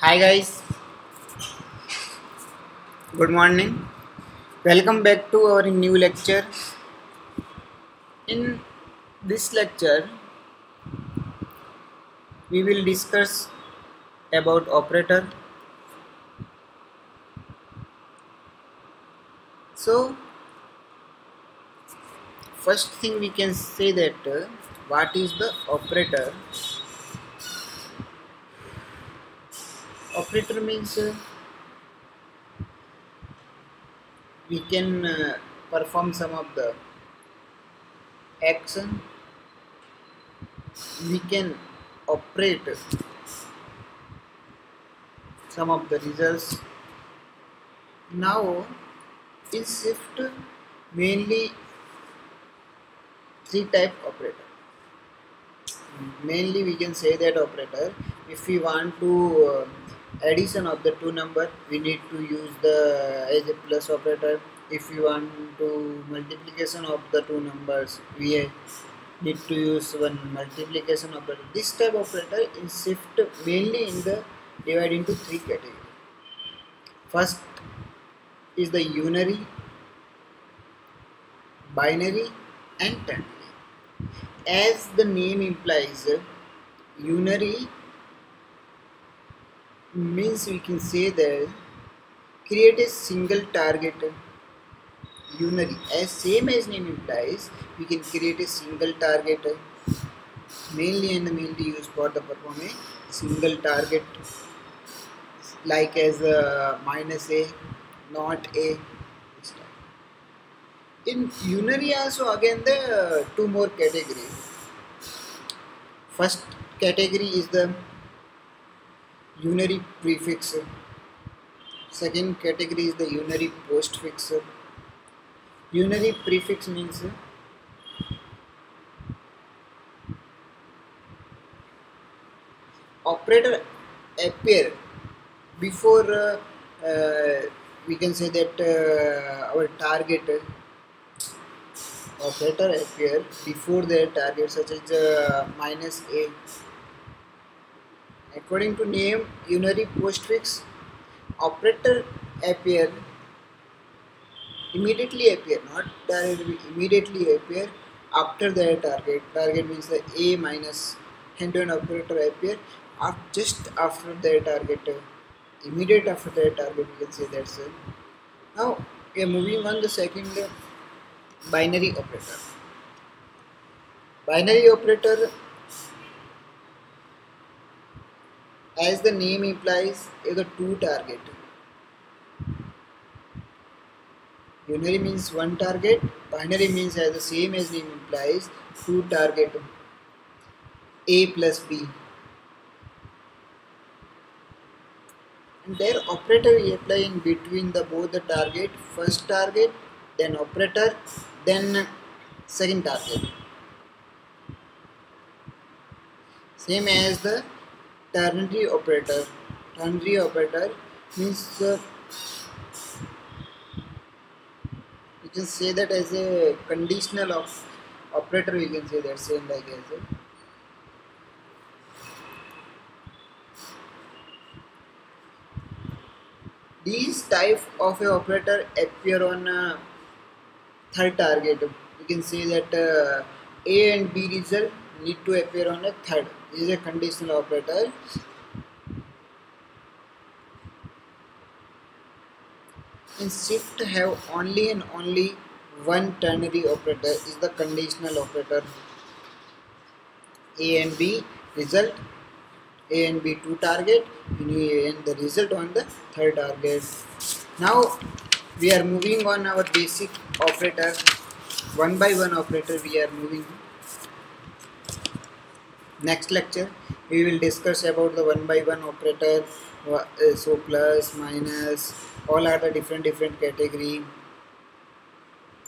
Hi guys, good morning. Welcome back to our new lecture. In this lecture, we will discuss about operator. So, first thing we can say that uh, what is the operator? Operator means uh, we can uh, perform some of the action. We can operate some of the results. Now in Swift mainly three type operator. Mainly we can say that operator if we want to uh, addition of the two number we need to use the as a plus operator. If we want to multiplication of the two numbers we need to use one multiplication operator this type of operator is Swift mainly in the divide into three category. First is the unary binary and ternary. As the name implies unary means we can say that create a single target unary as same as name implies we can create a single target mainly and mainly used for the perform a single target like as a minus a not a in unary also again the uh, two more category first category is the unary prefix second category is the unary postfix unary prefix means operator appear before uh, uh, we can say that uh, our target. Operator appear before their target such as uh, minus a according to name unary postfix operator appear immediately appear not directly immediately appear after their target. Target means the a minus hand on operator appear just after their target immediate after their target we can say that's it. Now we are moving on the second binary operator. Binary operator as the name implies is a two target. Unary means one target binary means as the same as name implies two target. A plus b. And their operator we apply in between the both the target first target then operator then second target. Same as the ternary operator. Ternary operator means uh, you can say that as a conditional of operator we can say that same like as a these type of a operator appear on a third target. You can say that uh, a and b result need to appear on a third. Is a conditional operator. In Swift have only and only one ternary operator is the conditional operator. A and b result. A and b two target. And the result on the third target. Now we are moving on our basic operator. One by one operator we are moving next lecture we will discuss about the one by one operator uh, so plus minus all are the different different category